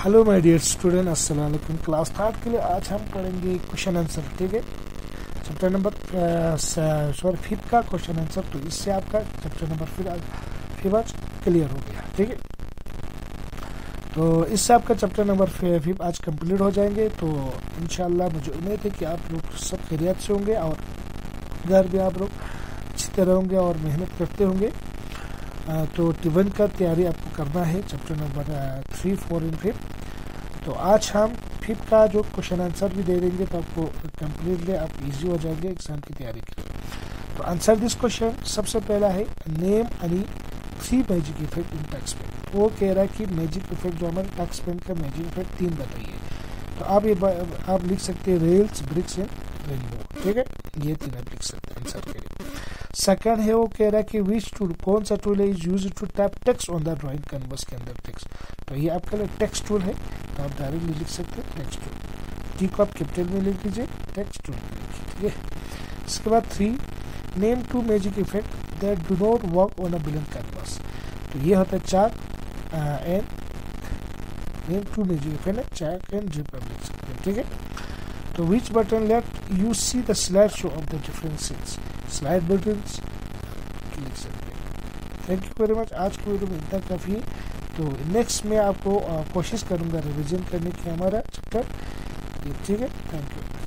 Hello my dear student अस्सलाम वालेकुम class third के लिए आज हम पढ़ेंगे क्वेश्चन आंसर ठीक है? चैप्टर नंबर सॉरी फिफ्थ का क्वेश्चन आंसर तो इससे आपका चैप्टर नंबर फिर फिर आज क्लियर हो गया, ठीक है? तो इससे आपका चैप्टर नंबर फिफ्थ आज कंप्लीट हो जाएँगे तो इनशाला मुझे उम्मीद है कि आप लोग सब खैरियत से होंगे और घर भी आप लोग अच्छी तरह होंगे और मेहनत करते होंगे। तो टिवन का तैयारी आपको करना है chapter number three four and fifth तो आज हम फिफ्थ का जो क्वेश्चन आंसर भी दे देंगे तो आपको कम्प्लीटली आप इजी हो जाएँगे एग्ज़ाम की तैयारी के तो आंसर दिस क्वेश्चन सबसे पहला है name any three magic effect in Tux Paint वो कह रहा है कि मैजिक इफ़ेक्ट जो हमारे टैक्स पेन का मैजिक इफ़ेक्ट तीन बताइए। तो आप ये आप लिख सकते हैं रेल्स ब्रिक्स एंड रेनबो ठीक है? ये तीन आप लिख सकते हैं आंसर के लिए। सेकंड है वो कह रहा है कि विच टूल कौन सा टूल है? Is use to type text on the drawing canvas के अंदर टेक्स्ट तो ये आपके लिए टेक्स्ट टूल है। तो आप डायरेक्टली लिख सकते हैं टेक्स्ट टूल टी को आप कैपिटल में लिख लीजिए टेक्स्ट टूल में लिखिए ठीक है? इसके बाद three name two magic effect that do not work on a blank canvas तो ये होता है चार and name two magic effect है चैक एंड जिप लिख सकते हैं ठीक है? Which button left you see the slideshow of the different scenes slide buttons लिख सकते हैं थैंक यू वेरी मच आज की वीडियो में इतना काफ़ी है। तो नेक्स्ट में आपको कोशिश करूँगा रिविजन करने की हमारा चैप्टर ठीक है? Thank you